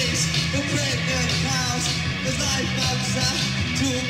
the pregnant house. the life outside to